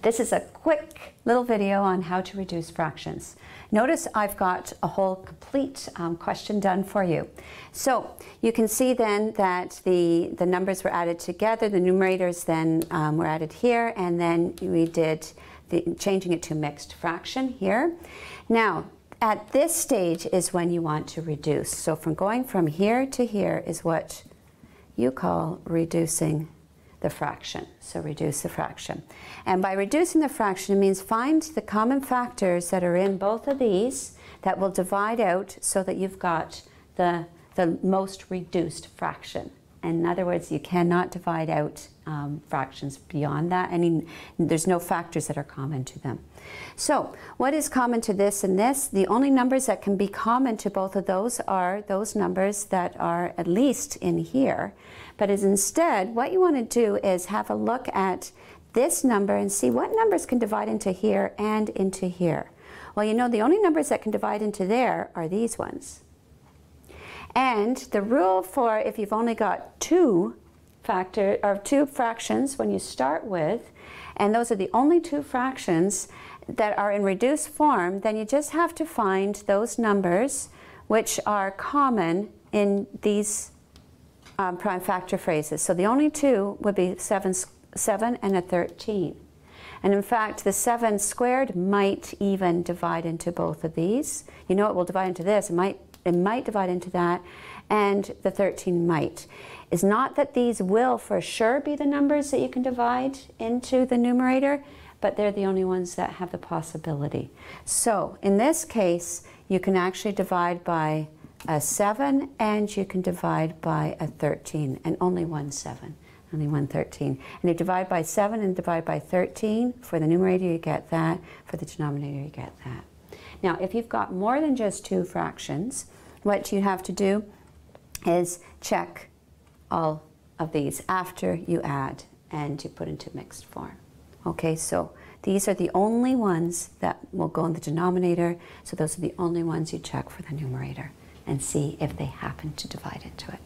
This is a quick little video on how to reduce fractions. Notice I've got a whole complete um, question done for you. So you can see then that the, the numbers were added together, the numerators then um, were added here, and then we did the, changing it to mixed fraction here. Now, at this stage is when you want to reduce. So from going from here to here is what you call reducing the fraction. So reduce the fraction. And by reducing the fraction, it means find the common factors that are in both of these that will divide out so that you've got the, the most reduced fraction. In other words, you cannot divide out um, fractions beyond that. Any, there's no factors that are common to them. So, what is common to this and this? The only numbers that can be common to both of those are those numbers that are at least in here. But as instead, what you want to do is have a look at this number and see what numbers can divide into here and into here. Well, you know, the only numbers that can divide into there are these ones. And the rule for if you've only got two factor or two fractions when you start with, and those are the only two fractions that are in reduced form, then you just have to find those numbers which are common in these um, prime factor phrases. So the only two would be 7, 7 and a 13. And in fact, the 7 squared might even divide into both of these. You know it will divide into this. It might, it might divide into that. And the 13 might. It's not that these will for sure be the numbers that you can divide into the numerator, but they're the only ones that have the possibility. So in this case, you can actually divide by a 7 and you can divide by a 13 and only one 7 only one 13 and you divide by 7 and divide by 13 for the numerator you get that for the denominator you get that now if you've got more than just two fractions what you have to do is check all of these after you add and you put into mixed form okay so these are the only ones that will go in the denominator so those are the only ones you check for the numerator and see if they happen to divide into it.